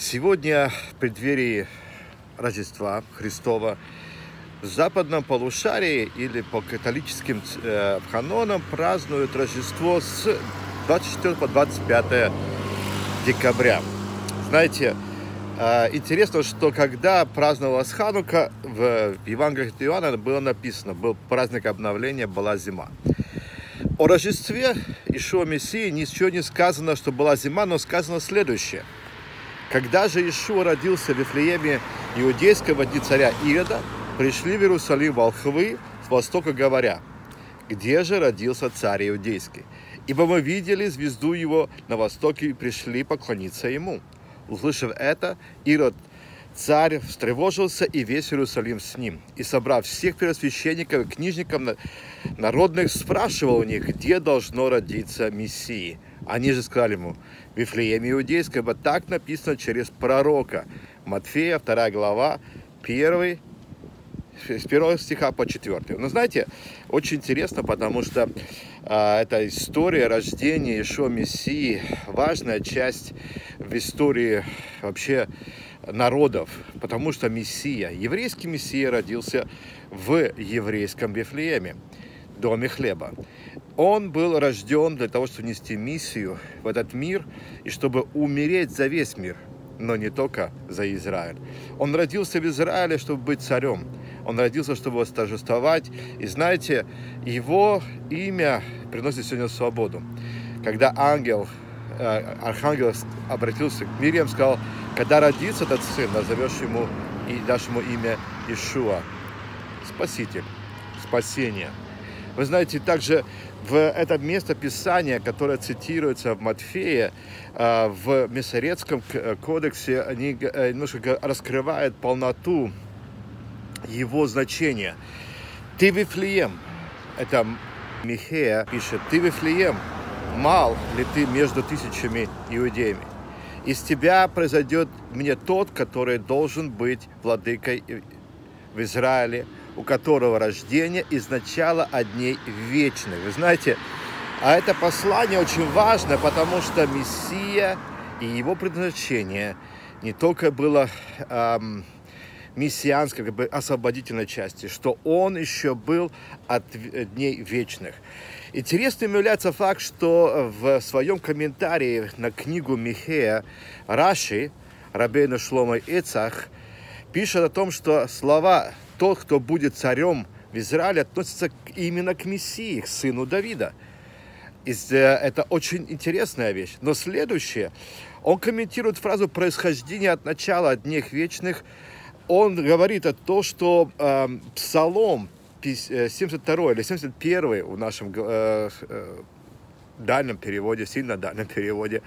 Сегодня в преддверии Рождества Христова в западном полушарии или по католическим э, канонам празднуют Рождество с 24 по 25 декабря. Знаете, э, интересно, что когда праздновалась Ханука, в Евангелии от Иоанна было написано, был праздник обновления, была зима. О Рождестве Ишуа Мессии ничего не сказано, что была зима, но сказано следующее – когда же Ишуа родился в Вифлееме иудейского дни царя Ирода, пришли в Иерусалим волхвы с востока говоря, где же родился царь иудейский? Ибо мы видели звезду его на востоке и пришли поклониться ему. Услышав это, Ирод царь встревожился и весь Иерусалим с ним. И собрав всех первосвященников и книжников народных, спрашивал у них, где должно родиться Мессии. Они же сказали ему, в Вифлееме Иудейском, ибо так написано через пророка. Матфея, 2 глава, 1, с 1 стиха по 4. Но знаете, очень интересно, потому что э, эта история рождения Ишо Мессии важная часть в истории вообще народов, потому что Мессия, еврейский Мессия родился в еврейском Вифлееме доме хлеба. Он был рожден для того, чтобы нести миссию в этот мир и чтобы умереть за весь мир, но не только за Израиль. Он родился в Израиле, чтобы быть царем. Он родился, чтобы восторжествовать. И знаете, его имя приносит сегодня свободу. Когда ангел, э, архангел обратился к Мириам, сказал, когда родится этот сын, назовешь ему и дашь ему имя Ишуа, Спаситель, спасение. Вы знаете, также в это место Писания, которое цитируется в Матфея, э, в Мессорецком э, кодексе, они э, немножко раскрывают полноту его значения. Ты Вифлеем, это Михея пишет, ты Вифлеем, мал ли ты между тысячами иудеями? Из тебя произойдет мне тот, который должен быть владыкой в Израиле, у которого рождение из начала одней вечных. Вы знаете, а это послание очень важно, потому что Мессия и его предназначение не только было эм, мессианской, как бы освободительной части, что он еще был от дней вечных. Интересным является факт, что в своем комментарии на книгу Михея Раши, Рабейна Шлома Ицах, пишет о том, что слова тот, кто будет царем в Израиле, относится именно к Мессии, к сыну Давида. И э, это очень интересная вещь. Но следующее, он комментирует фразу происхождения от начала дней вечных. Он говорит о том, что э, Псалом 72 э, или 71 в нашем э, э, дальнем переводе, сильно дальнем переводе,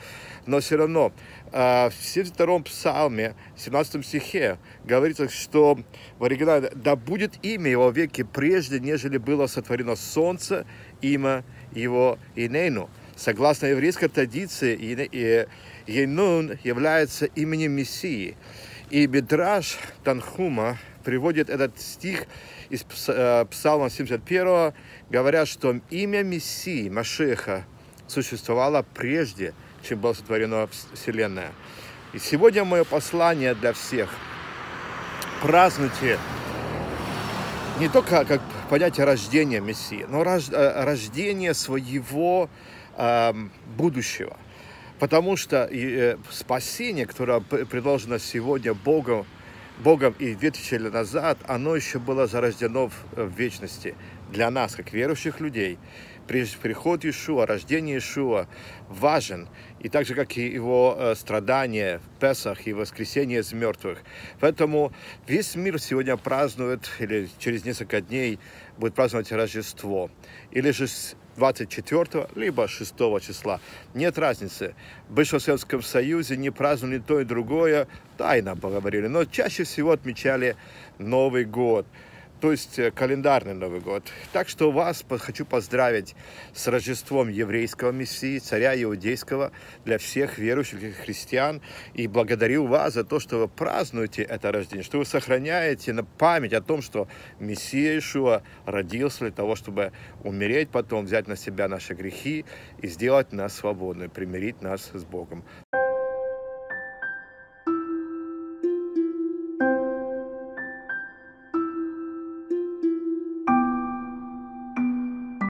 но все равно э, в 72-м псалме, 17 стихе говорится, что в оригинале «Да будет имя его веки прежде, нежели было сотворено солнце, имя его Инейну». Согласно еврейской традиции, Енун является именем Мессии. И Бедраш Танхума приводит этот стих из э, Псалма 71, говоря, что имя Мессии, Машеха, существовало прежде, чем была сотворена Вселенная. И сегодня мое послание для всех. Празднуйте не только как понятие рождения Мессии, но э, рождение своего э, будущего. Потому что э, спасение, которое предложено сегодня Богом, Богом и 2000 лет назад, оно еще было зарождено в, в вечности для нас, как верующих людей приход Иешуа, рождение Иешуа важен, и так же, как и его э, страдания в Песах и воскресение из мертвых. Поэтому весь мир сегодня празднует, или через несколько дней будет праздновать Рождество. Или же 24 либо 6 числа. Нет разницы. В бывшем Советском Союзе не праздновали то и другое, тайно поговорили, но чаще всего отмечали Новый год то есть э, календарный Новый год. Так что вас хочу поздравить с Рождеством еврейского Мессии, царя иудейского для всех верующих христиан. И благодарю вас за то, что вы празднуете это рождение, что вы сохраняете на память о том, что Мессия Ишуа родился для того, чтобы умереть потом, взять на себя наши грехи и сделать нас свободными, примирить нас с Богом.